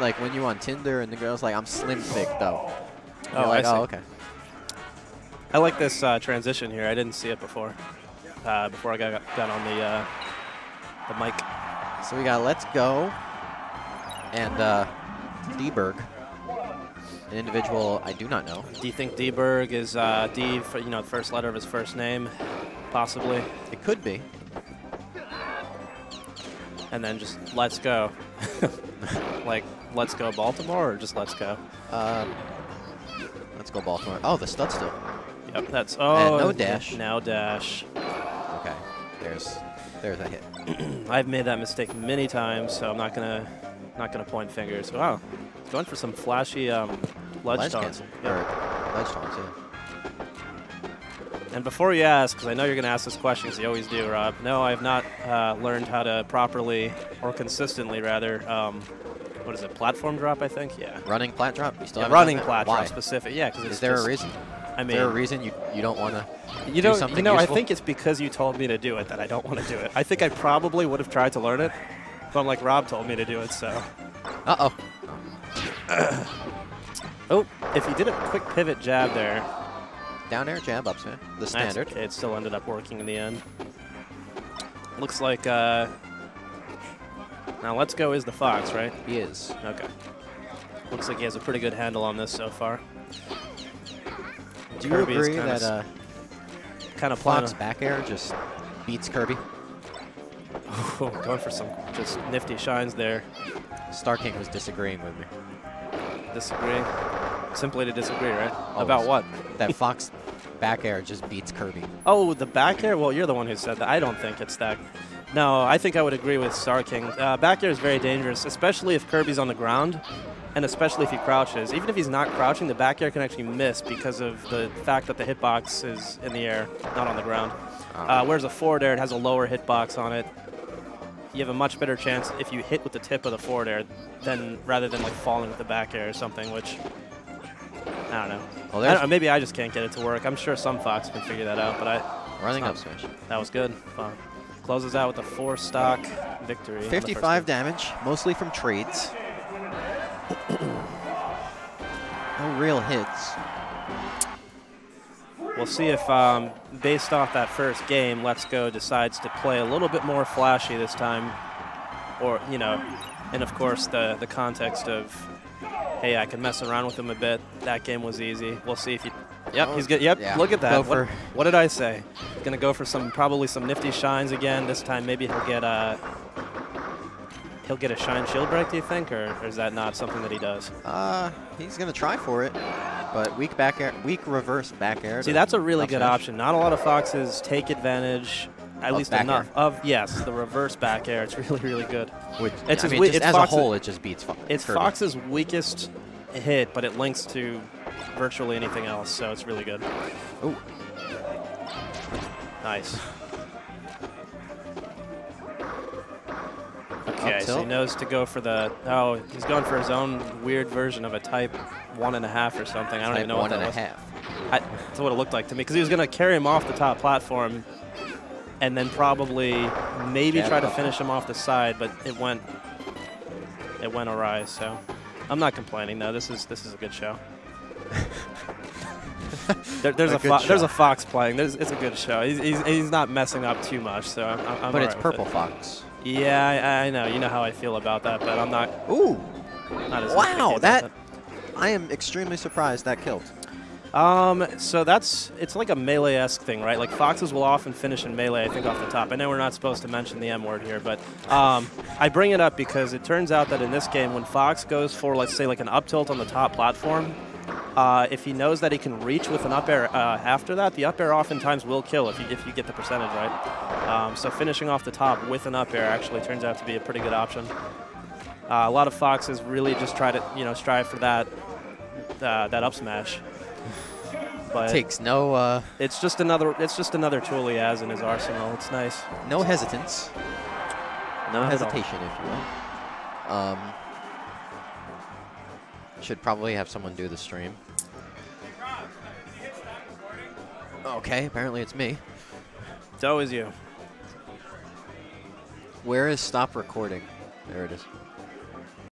like when you on Tinder and the girl's like, I'm slim thick though. Oh, like, I see. oh, okay. I like this uh, transition here. I didn't see it before. Uh, before I got, got on the uh, the mic. So we got Let's Go and uh, D-Berg, an individual I do not know. Do you think D-Berg is uh, D, for, you know, the first letter of his first name, possibly? It could be. And then just let's go. like, let's go Baltimore or just let's go? Uh, let's go Baltimore. Oh, the stud still. Yep, that's, oh. no dash. Now dash. Okay, there's there's a hit. I've made that mistake many times, so I'm not gonna not gonna point fingers. Wow, going for some flashy um, ledge, Ledge taunts. Or ledge taunts, yeah. And before you ask, because I know you're going to ask this question, because you always do, Rob. No, I have not uh, learned how to properly, or consistently rather, um, what is it, platform drop, I think? Yeah. Running plat drop? You still Yeah, running plat Why? drop specific. Yeah, because it's Is there just, a reason? I mean, Is there a reason you, you don't want to you do something you know, useful? I think it's because you told me to do it that I don't want to do it. I think I probably would have tried to learn it, but I'm like Rob told me to do it, so. Uh-oh. Oh, if you did a quick pivot jab there, Down air, jab, up smash. The standard. okay. It still ended up working in the end. Looks like uh, now Let's Go is the Fox, right? He is. Okay. Looks like he has a pretty good handle on this so far. Do you Kirby agree that uh, Kind of Fox back air just beats Kirby? Oh, going for some just nifty shines there. Star King was disagreeing with me. Disagreeing. Simply to disagree, right? Always. About what? That Fox back air just beats Kirby. Oh, the back air? Well, you're the one who said that. I don't think it's that. No, I think I would agree with Star King. Uh, back air is very dangerous, especially if Kirby's on the ground, and especially if he crouches. Even if he's not crouching, the back air can actually miss because of the fact that the hitbox is in the air, not on the ground. Uh, whereas a forward air, it has a lower hitbox on it. You have a much better chance if you hit with the tip of the forward air than rather than like falling with the back air or something, which I don't know. Well, I don't know, maybe I just can't get it to work. I'm sure some Fox can figure that out, but I running up smash. that was good. Fun. Closes out with a four stock victory. on the first 55 damage, mostly from trades. no real hits. We'll see if, um, based off that first game, Let's Go decides to play a little bit more flashy this time, or you know, and of course the the context of, hey, I can mess around with him a bit. That game was easy. We'll see if he. Yep, Oh, he's good. Yep, yeah. look at that. Go What, for- what did I say? Gonna go for some probably some nifty shines again. This time maybe he'll get a. He'll get a shine shield break, do you think, or, or is that not something that he does? Uh, he's gonna try for it, but weak back air, weak reverse back air. See, that's a really good smash. option. Not a lot of foxes take advantage, at least enough air. of yes, the reverse back air. It's really, really good. Which, It's mean, just it's as Fox's- a whole, it just beats. Fo It's Kirby. Fox's weakest hit, but it links to virtually anything else, so it's really good. Ooh. Nice. Okay, so he knows to go for the. Oh, he's going for his own weird version of a type one and a half or something. I don't Type even know what and that a was. half. I, that's what it looked like to me because he was going to carry him off the top platform and then probably maybe Jab try to finish him off the side, but it went it went awry. So I'm not complaining though. This is this is a good show. there, there's A a, fo- there's a fox playing. There's, it's a good show. He's, he's, he's not messing up too much, so I'm, I'm But it's purple it. fox. Yeah, I, I know. You know how I feel about that, but I'm not. Ooh, not as Wow, about that- I am extremely surprised that killed. Um, so that's it's like a melee-esque thing, right? Like foxes will often finish in melee. I think off the top. I know we're not supposed to mention the M word here, but um, I bring it up because it turns out that in this game, when Fox goes for let's say like an up tilt on the top platform, uh, if he knows that he can reach with an up air uh, after that, the up air oftentimes will kill if you if you get the percentage right. Um, so finishing off the top with an up air actually turns out to be a pretty good option. Uh, a lot of foxes really just try to you know strive for that uh, that up smash. But Takes no uh, it's just another it's just another tool he has in his arsenal. It's nice. no hesitance, no Not hesitation, if you will. Um, should probably have someone do the stream. Okay, apparently it's me. It's always you. Where is stop recording? There it is.